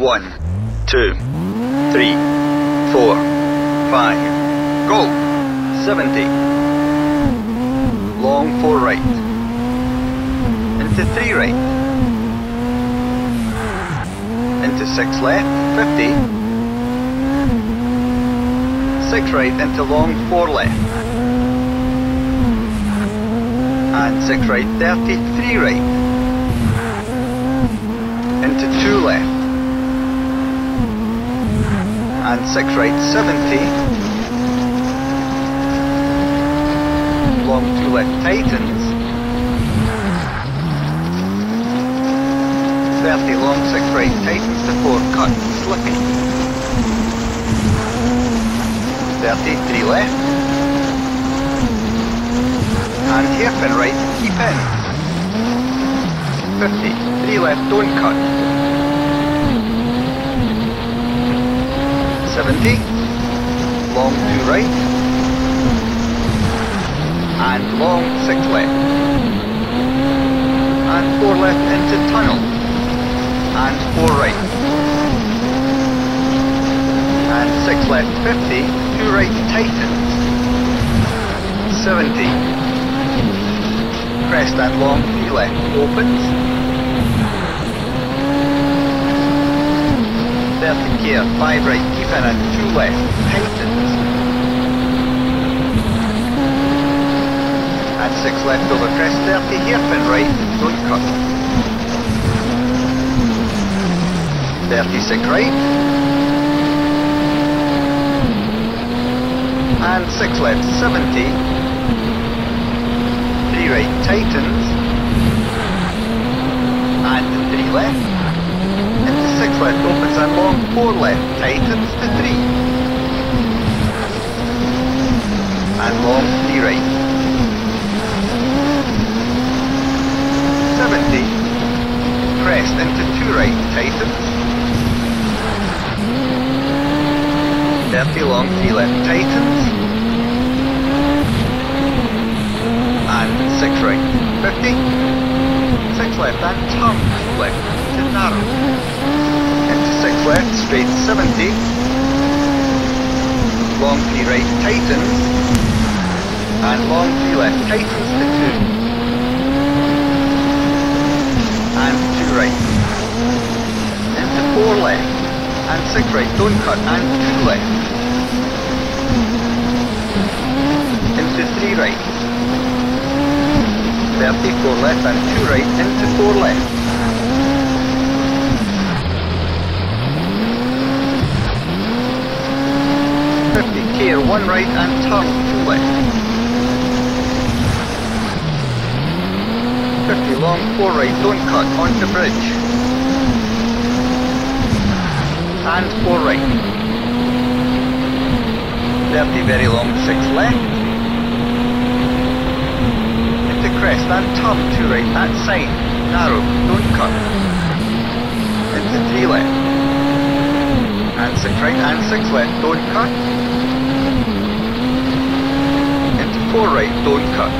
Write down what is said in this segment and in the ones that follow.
One, two, three, four, five. Go! 70. Long four right. Into three right. Into six left, 50. Six right into long four left. And six right, 30, three right. Into two left. And six right, 70. long two left tightens. 30 long six right tightens to four cut slipping. 30 three left. And hairpin right keep in. 50 three left don't cut. 70 long two right and long six left. And four left into tunnel. And four right. And six left 50, two right tightens. 70. Crest and long three left opens. 30 gear, five right and two left tightens. and 6 left over crest 30 hairpin right, don't cut. 36 right. And 6 left 70. 3 right tightens. And 3 left. Into 6 left opens long 4 left tightens to 3. And long 3 right. 70, crest into two right, tightens. 30 long, three left, tightens. And six right, 50. Six left and turn left to narrow. Into six left, straight 70. Long three right, tightens. And long three left, tightens to two. and two right. Into four left, and six right, don't cut, and two left. Into three right. 34 left and two right, into four left. Care, one right and turn, left. 50 long, 4 right, don't cut, onto bridge. And 4 right. 30 very long, 6 left. Into crest and turn 2 right, that side, narrow, don't cut. Into 3 left. And 6 right and 6 left, don't cut. Into 4 right, don't cut.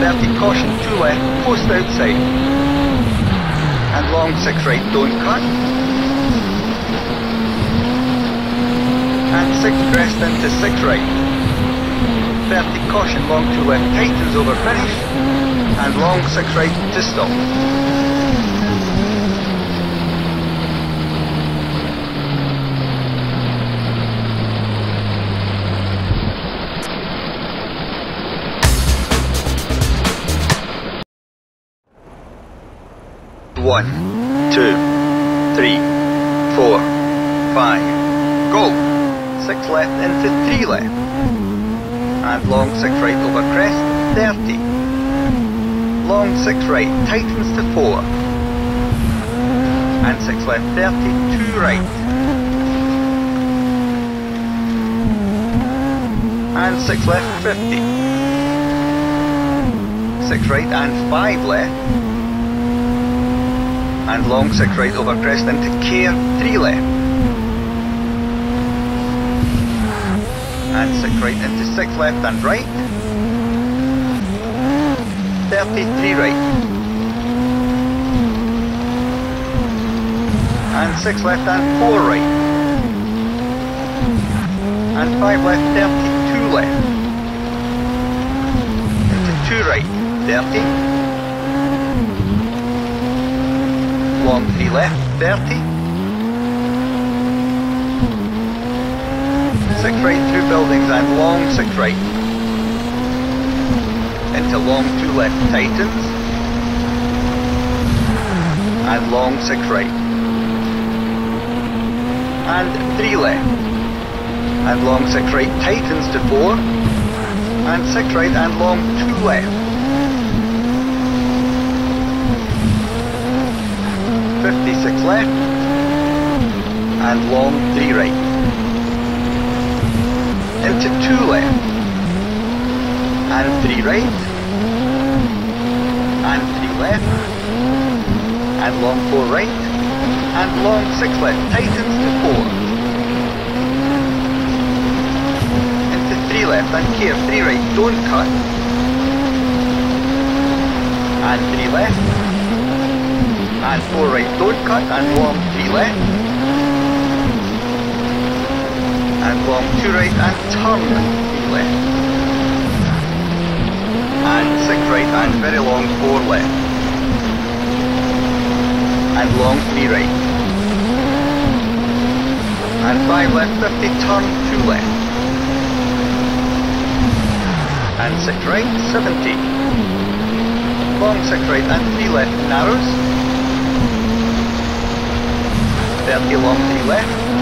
30 caution, 2 left, uh, post outside. And long 6 right, don't cut. And 6 crest into 6 right. 30 caution, long 2 left, uh, tightens over finish. And long 6 right to stop. One, two, three, four, five. Go! Six left into three left. And long six right over crest, 30. Long six right, tightens to four. And six left, 30, two right. And six left, 50. Six right and five left and long 6 right over crest into care 3 left and 6 right into 6 left and right 33 right and 6 left and 4 right. And 5 left, 32 left. Into 2 right, 30. Long 3 left, 30. 6 right through buildings and long 6 right. Into long 2 left, tightens. And long 6 right. And 3 left. And long 6 right, tightens to 4. And 6 right and long 2 left. Left. And long 3 right. Into two left, and three right, and three left, and long four right, and long six left, tightens to four, into three left, and care, three right, don't cut, and three left, and four right, don't cut, and long three left, and long to right and turn left. And six right and very long four left. And long three right. And five left, 50, turn two left. And six right, 70. Long six right and three left, narrows. 30 long three left.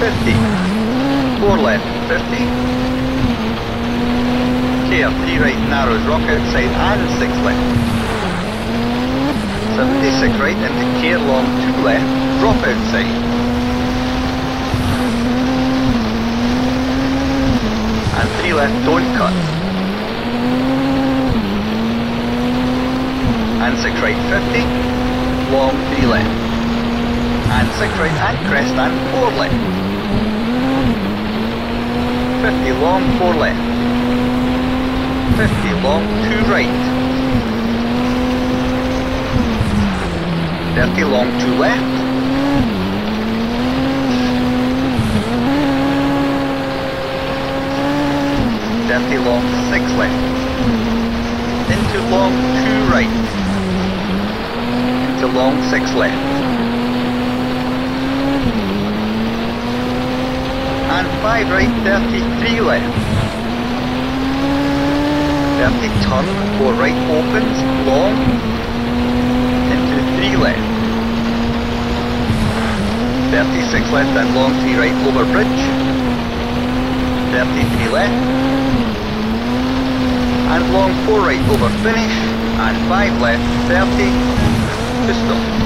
50. 4 left, 50. Care, 3 right, narrows, rock outside and 6 left. 76 right into care long, 2 left, drop outside. And 3 left, don't cut. And 6 right, 50. Long, 3 left. And 6 right and crest and 4 left. 50 long, 4 left. 50 long, 2 right. 30 long, 2 left. Thirty long, six left. Into long, two right. Long, six left. and 5 right, 33 left. 30 turn, 4 right opens, long, into 3 left. 36 left and long 3 right over bridge. 33 left. And long 4 right over finish, and 5 left, 30 to stop.